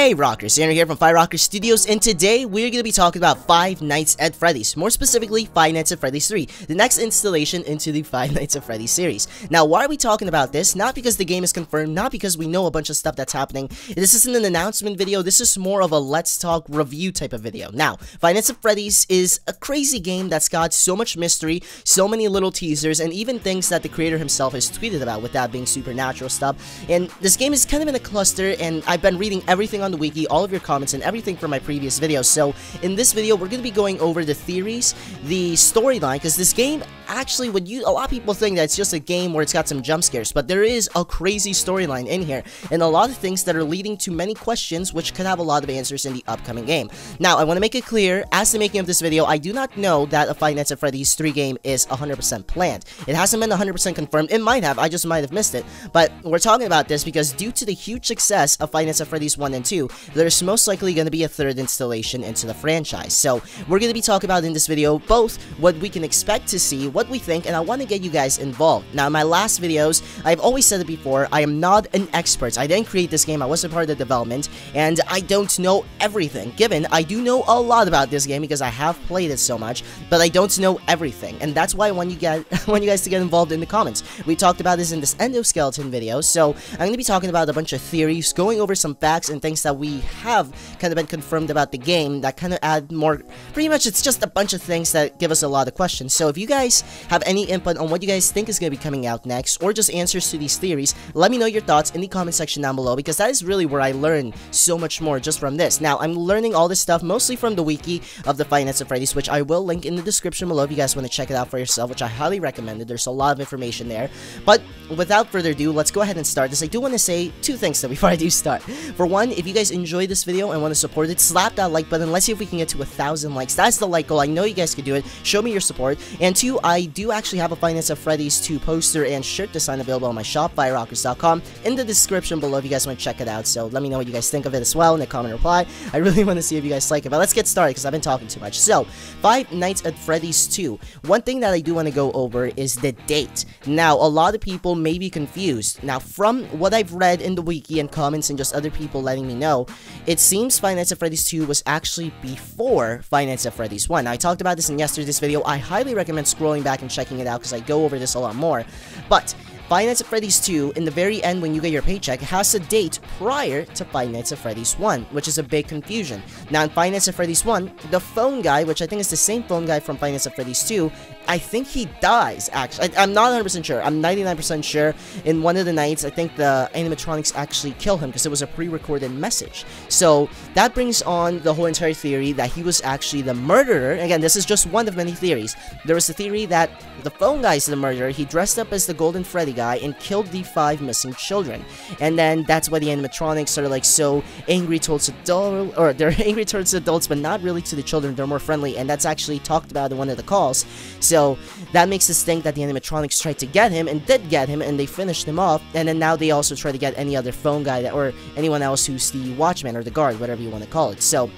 Hey Rockers, Andrew here from Fire Rockerz Studios, and today we're going to be talking about Five Nights at Freddy's, more specifically Five Nights at Freddy's 3, the next installation into the Five Nights at Freddy's series. Now, why are we talking about this? Not because the game is confirmed, not because we know a bunch of stuff that's happening. This isn't an announcement video, this is more of a let's talk review type of video. Now, Five Nights at Freddy's is a crazy game that's got so much mystery, so many little teasers, and even things that the creator himself has tweeted about, with that being supernatural stuff. And this game is kind of in a cluster, and I've been reading everything on the wiki, all of your comments, and everything from my previous videos. So in this video, we're going to be going over the theories, the storyline, because this game actually, when you, a lot of people think that it's just a game where it's got some jump scares, but there is a crazy storyline in here, and a lot of things that are leading to many questions, which could have a lot of answers in the upcoming game. Now, I want to make it clear, as the making of this video, I do not know that a Five Nights at Freddy's 3 game is 100% planned. It hasn't been 100% confirmed, it might have, I just might have missed it, but we're talking about this because due to the huge success of Five Nights at Freddy's 1 and 2, there's most likely going to be a third installation into the franchise. So we're going to be talking about in this video both what we can expect to see, what we think, and I want to get you guys involved. Now in my last videos, I've always said it before, I am not an expert. I didn't create this game, I wasn't part of the development, and I don't know everything, given I do know a lot about this game because I have played it so much, but I don't know everything, and that's why I want you guys, want you guys to get involved in the comments. We talked about this in this endoskeleton video, so I'm going to be talking about a bunch of theories, going over some facts and things that we have kind of been confirmed about the game that kind of add more, pretty much it's just a bunch of things that give us a lot of questions. So if you guys have any input on what you guys think is going to be coming out next, or just answers to these theories, let me know your thoughts in the comment section down below, because that is really where I learn so much more just from this. Now, I'm learning all this stuff mostly from the wiki of the Five Nights at Freddy's, which I will link in the description below if you guys want to check it out for yourself, which I highly recommend it. There's a lot of information there. But without further ado, let's go ahead and start this. I do want to say two things though before I do start. For one, if you guys enjoy this video and want to support it, slap that like button. Let's see if we can get to a thousand likes. That's the like goal. I know you guys can do it. Show me your support. And two, I do actually have a Nights at Freddy's 2 poster and shirt design available on my shop, firerockerz.com, in the description below if you guys want to check it out. So let me know what you guys think of it as well in the comment reply. I really want to see if you guys like it. But let's get started because I've been talking too much. So, Five Nights at Freddy's 2. One thing that I do want to go over is the date. Now, a lot of people may be confused. Now, from what I've read in the wiki and comments and just other people letting me know, it seems Five Nights at Freddy's 2 was actually before Five Nights at Freddy's 1. Now, I talked about this in yesterday's video. I highly recommend scrolling back and checking it out because I go over this a lot more. But Five Nights at Freddy's 2, in the very end when you get your paycheck, has a date prior to Five Nights at Freddy's 1, which is a big confusion. Now in Five Nights at Freddy's 1, the phone guy, which I think is the same phone guy from Five Nights at Freddy's 2, I think he dies, actually. I, am not 100% sure. I'm 99% sure in one of the nights, I think the animatronics actually kill him because it was a pre-recorded message. So that brings on the whole entire theory that he was actually the murderer. Again, this is just one of many theories. There was the theory that the phone guy is the murderer. He dressed up as the Golden Freddy guy and killed the five missing children. And then that's why the animatronics are like so angry towards adults, or they're angry towards adults, but not really to the children. They're more friendly, and that's actually talked about in one of the calls. That makes us think that the animatronics tried to get him and did get him, and they finished him off. And then now they also try to get any other phone guy that, or anyone else who's the watchman or the guard, whatever you want to call it. So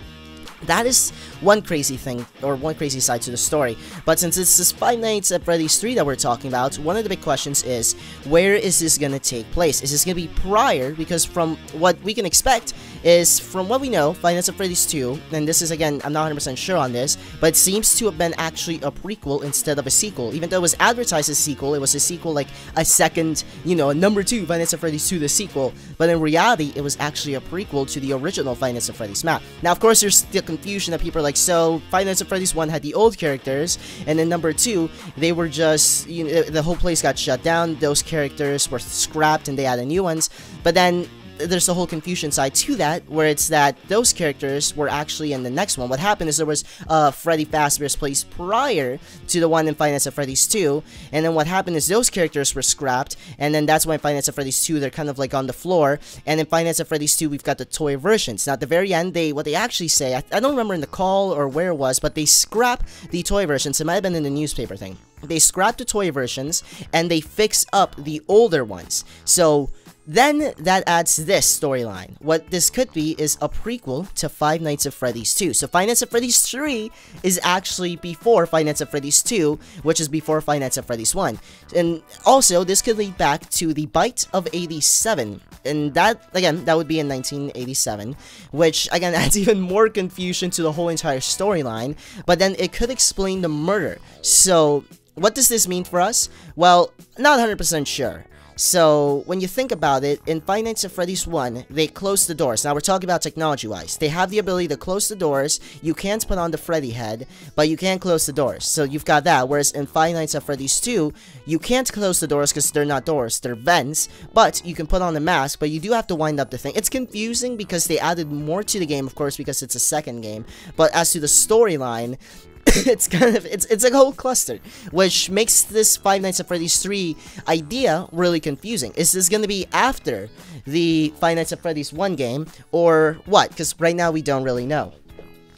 that is one crazy thing, or one crazy side to the story. But since it's this Five Nights at Freddy's 3 that we're talking about, one of the big questions is, where is this gonna take place? Is this gonna be prior? Because from what we can expect is, from what we know, Five Nights at Freddy's 2, and this is again, I'm not 100% sure on this, but it seems to have been actually a prequel instead of a sequel. Even though it was advertised as a sequel, it was a sequel like a second, you know, number 2, Five Nights at Freddy's 2, the sequel. But in reality, it was actually a prequel to the original Five Nights at Freddy's map. Now, of course, there's the confusion that people are like, so Five Nights at Freddy's 1 had the old characters, and then number 2, they were just, you know, the whole place got shut down, those characters were scrapped and they added new ones, but then there's a whole confusion side to that, where it's that those characters were actually in the next one. What happened is there was uh, Freddy Fazbear's place prior to the one in Five Nights at Freddy's 2, and then what happened is those characters were scrapped, and then that's why in Five Nights at Freddy's 2 they're kind of like on the floor, and in Five Nights at Freddy's 2 we've got the toy versions. Now at the very end, they what they actually say, I, I don't remember in the call or where it was, but they scrap the toy versions. It might have been in the newspaper thing. They scrap the toy versions and they fix up the older ones. So Then that adds this storyline. What this could be is a prequel to Five Nights at Freddy's 2. So Five Nights at Freddy's 3 is actually before Five Nights at Freddy's 2, which is before Five Nights at Freddy's 1. And also, this could lead back to the Bite of 87. And that, again, that would be in 1987, which, again, adds even more confusion to the whole entire storyline. But then it could explain the murder. So, what does this mean for us? Well, not 100% sure. So, when you think about it, in Five Nights at Freddy's 1, they close the doors. Now, we're talking about technology-wise. They have the ability to close the doors. You can't put on the Freddy head, but you can close the doors. So, you've got that. Whereas in Five Nights at Freddy's 2, you can't close the doors because they're not doors. They're vents, but you can put on the mask, but you do have to wind up the thing. It's confusing because they added more to the game, of course, because it's a second game. But as to the storyline, it's kind of it's it's a whole cluster, which makes this Five Nights at Freddy's 3 idea really confusing. Is this going to be after the Five Nights at Freddy's 1 game, or what? Because right now we don't really know.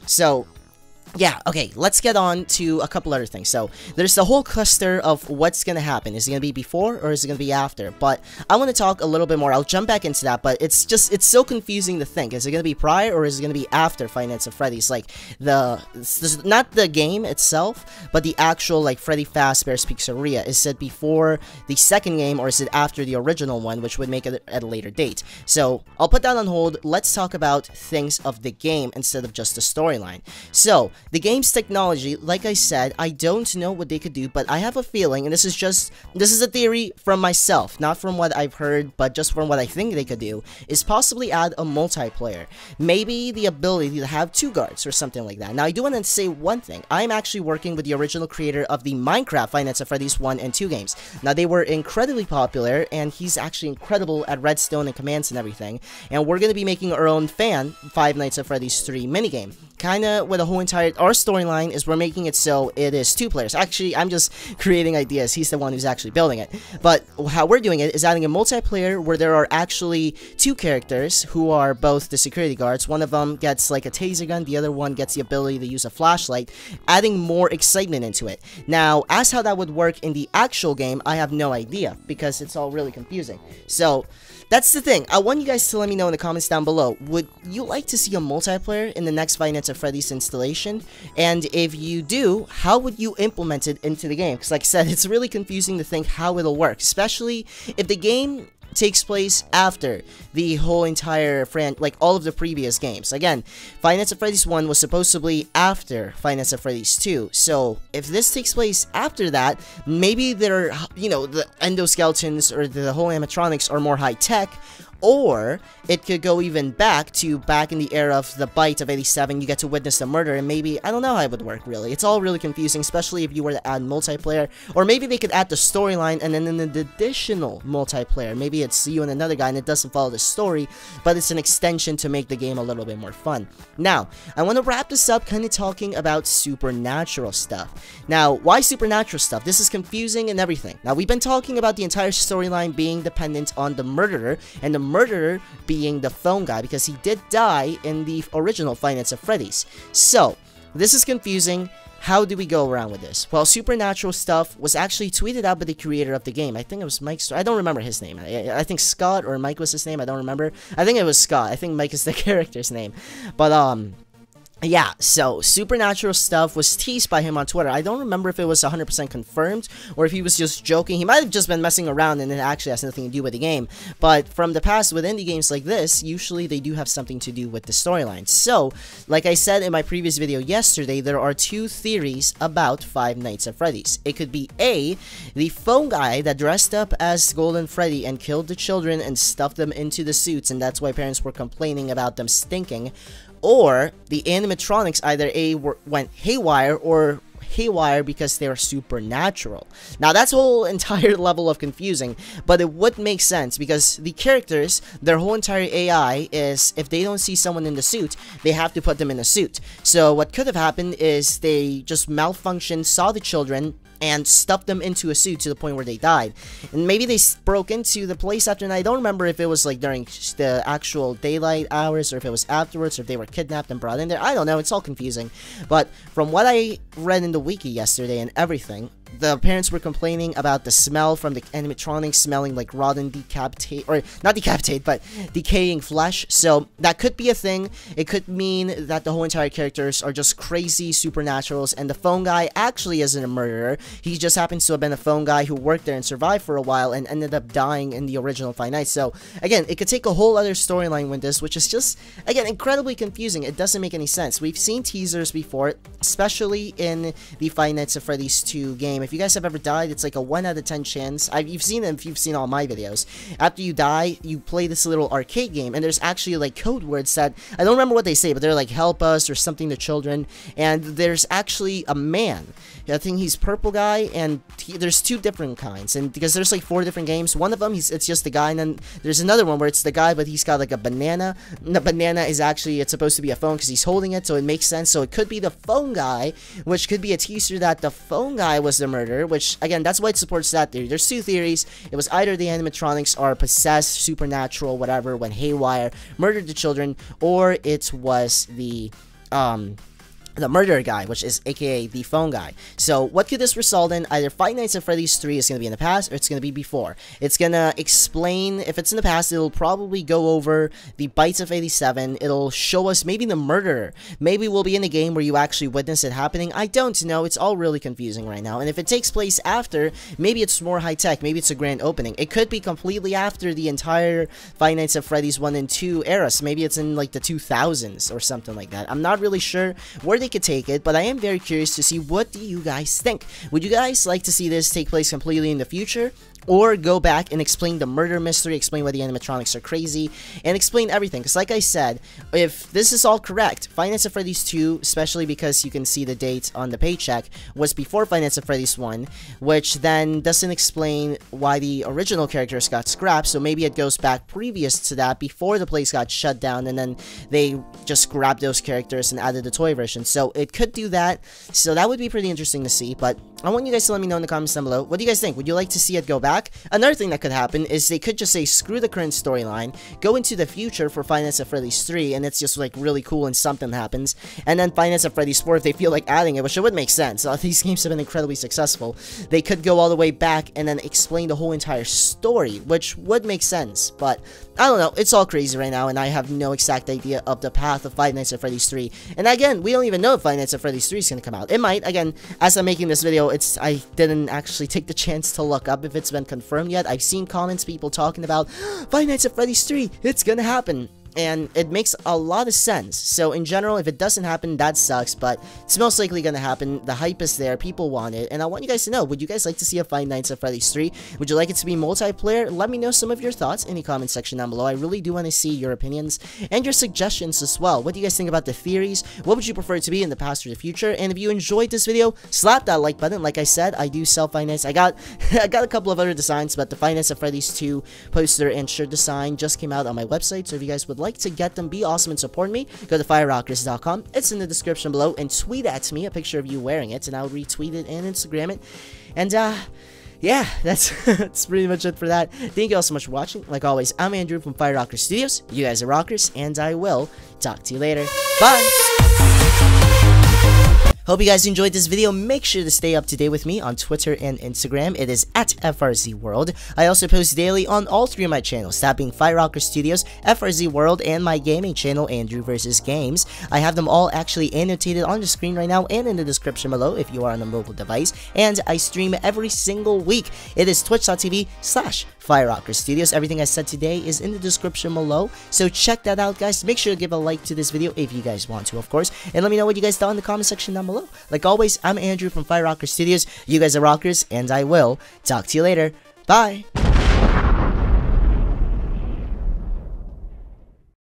So yeah, okay, let's get on to a couple other things. So, there's the whole cluster of what's to happen. Is it to be before or is it to be after? But I want to talk a little bit more. I'll jump back into that, but it's just, it's so confusing to think. Is it to be prior or is it to be after Nights at Freddy's? Like, the, not the game itself, but the actual, like, Freddy Fazbear's Pizzeria. Is it before the second game or is it after the original one, which would make it at a later date? So, I'll put that on hold. Let's talk about things of the game instead of just the storyline. So, the game's technology, like I said, I don't know what they could do, but I have a feeling, and this is just, this is a theory from myself, not from what I've heard, but just from what I think they could do, is possibly add a multiplayer. Maybe the ability to have two guards or something like that. Now, I do want to say one thing. I'm actually working with the original creator of the Minecraft Nights at Freddy's 1 and 2 games. Now, they were incredibly popular, and he's actually incredible at redstone and commands and everything, and we're going to be making our own fan Five Nights at Freddy's 3 minigame. Kinda with a whole entire our storyline is we're making it so it is two players. Actually, I'm just creating ideas. He's the one who's actually building it. But how we're doing it is adding a multiplayer where there are actually two characters who are both the security guards. One of them gets like a taser gun, the other one gets the ability to use a flashlight, adding more excitement into it. Now, as how that would work in the actual game, I have no idea because it's all really confusing. So, that's the thing. I want you guys to let me know in the comments down below. Would you like to see a multiplayer in the next Five Nights at Freddy's installation? And if you do, how would you implement it into the game? Because like I said, it's really confusing to think how it'll work, especially if the game takes place after the whole entire fran like all of the previous games. Again, Nights at Freddy's 1 was supposedly after Nights at Freddy's 2. So, if this takes place after that, maybe they're, you know, the endoskeletons or the whole animatronics are more high tech, or it could go even back to back in the era of the bite of 87, you get to witness the murder, and maybe, I don't know how it would work really. It's all really confusing, especially if you were to add multiplayer, or maybe they could add the storyline and then an additional multiplayer. Maybe it's you and another guy and it doesn't follow the story, but it's an extension to make the game a little bit more fun. Now, I want to wrap this up kind of talking about supernatural stuff. Now, why supernatural stuff? This is confusing and everything. Now, we've been talking about the entire storyline being dependent on the murderer, and the murderer being the phone guy because he did die in the original Five Nights at Freddy's. So, this is confusing. How do we go around with this? Well, supernatural stuff was actually tweeted out by the creator of the game. I think it was Mike. I don't remember his name. I, I, think Scott or Mike was his name. I don't remember. I think it was Scott. I think Mike is the character's name. But um, yeah, so supernatural stuff was teased by him on Twitter. I don't remember if it was 100% confirmed or if he was just joking. He might have just been messing around and it actually has nothing to do with the game. But from the past with indie games like this, usually they do have something to do with the storyline. So, like I said in my previous video yesterday, there are two theories about Five Nights at Freddy's. It could be A, the phone guy that dressed up as Golden Freddy and killed the children and stuffed them into the suits and that's why parents were complaining about them stinking or the animatronics either A went haywire or haywire because they're supernatural. Now that's a whole entire level of confusing, but it would make sense because the characters, their whole entire AI is if they don't see someone in the suit, they have to put them in a suit. So what could have happened is they just malfunctioned, saw the children, and stuffed them into a suit to the point where they died. And maybe they broke into the place after, and I don't remember if it was like during the actual daylight hours or if it was afterwards or if they were kidnapped and brought in there. I don't know, it's all confusing. But from what I read in the wiki yesterday and everything, the parents were complaining about the smell from the animatronics smelling like rotten decapitate or not decapitate but decaying flesh. So that could be a thing. It could mean that the whole entire characters are just crazy supernaturals and the phone guy actually isn't a murderer. He just happens to have been a phone guy who worked there and survived for a while and ended up dying in the original Five Nights. So again it could take a whole other storyline with this which is just again incredibly confusing. It doesn't make any sense. We've seen teasers before especially in the Five Nights at Freddy's 2 game if you guys have ever died, it's like a 1 out of 10 chance. I've, you've seen them if you've seen all my videos. After you die, you play this little arcade game, and there's actually like code words that, I don't remember what they say, but they're like help us or something to children, and there's actually a man. I think he's purple guy, and he, there's two different kinds, and because there's like four different games, one of them, he's it's just the guy, and then there's another one where it's the guy, but he's got like a banana. And the banana is actually, it's supposed to be a phone because he's holding it, so it makes sense. So it could be the phone guy, which could be a teaser that the phone guy was the murderer, which again, that's why it supports that theory. There's two theories. It was either the animatronics are possessed, supernatural, whatever, when Haywire murdered the children, or it was the um the murderer guy, which is aka the phone guy. So what could this result in? Either Five Nights at Freddy's 3 is going to be in the past, or it's going to be before. It's going to explain, if it's in the past, it'll probably go over the Bites of 87, it'll show us maybe the murderer. Maybe we'll be in a game where you actually witness it happening. I don't know, it's all really confusing right now. And if it takes place after, maybe it's more high-tech, maybe it's a grand opening. It could be completely after the entire Five Nights at Freddy's 1 and 2 eras. Maybe it's in like the 2000s or something like that. I'm not really sure where they could take it, but I am very curious to see what do you guys think. Would you guys like to see this take place completely in the future? or go back and explain the murder mystery, explain why the animatronics are crazy, and explain everything. Because like I said, if this is all correct, Five Nights at Freddy's 2, especially because you can see the date on the paycheck, was before Five Nights of Freddy's 1, which then doesn't explain why the original characters got scrapped, so maybe it goes back previous to that, before the place got shut down, and then they just grabbed those characters and added the toy version. So it could do that, so that would be pretty interesting to see, but I want you guys to let me know in the comments down below. What do you guys think? Would you like to see it go back? Another thing that could happen is they could just say, screw the current storyline, go into the future for Five Nights at Freddy's 3, and it's just like really cool and something happens. And then Five Nights at Freddy's 4, if they feel like adding it, which it would make sense. These games have been incredibly successful. They could go all the way back and then explain the whole entire story, which would make sense. But I don't know, it's all crazy right now, and I have no exact idea of the path of Five Nights at Freddy's 3. And again, we don't even know if Five Nights Freddy's 3 is to come out. It might, again, as I'm making this video, it's I didn't actually take the chance to look up if it's been confirmed yet. I've seen comments, people talking about, Five Nights Freddy's 3, it's gonna happen and it makes a lot of sense. So in general, if it doesn't happen, that sucks, but it's most likely gonna happen. The hype is there, people want it, and I want you guys to know, would you guys like to see a Five Nights at Freddy's 3? Would you like it to be multiplayer? Let me know some of your thoughts in the comment section down below. I really do want to see your opinions and your suggestions as well. What do you guys think about the theories? What would you prefer it to be in the past or the future? And if you enjoyed this video, slap that like button. Like I said, I do sell Nights. I got, I got a couple of other designs, but the Nights at Freddy's 2 poster and shirt design just came out on my website, so if you guys would like to get them, be awesome and support me, go to firerockerz.com. It's in the description below, and tweet at me a picture of you wearing it, and I'll retweet it and Instagram it. And, uh, yeah, that's that's pretty much it for that. Thank you all so much for watching. Like always, I'm Andrew from Fire Rockerz Studios. You guys are rockers, and I will talk to you later. Bye! Hope you guys enjoyed this video. Make sure to stay up to date with me on Twitter and Instagram. It is at FRZ World. I also post daily on all three of my channels, that being Fire Rockerz Studios, FRZ World, and my gaming channel, Andrew vs. Games. I have them all actually annotated on the screen right now and in the description below if you are on a mobile device. And I stream every single week. It is twitch.tv slash Fire Rockerz Studios. Everything I said today is in the description below. So check that out, guys. Make sure to give a like to this video if you guys want to, of course. And let me know what you guys thought in the comment section down below Like always, I'm Andrew from Fire Rockerz Studios. You guys are rockers, and I will talk to you later. Bye!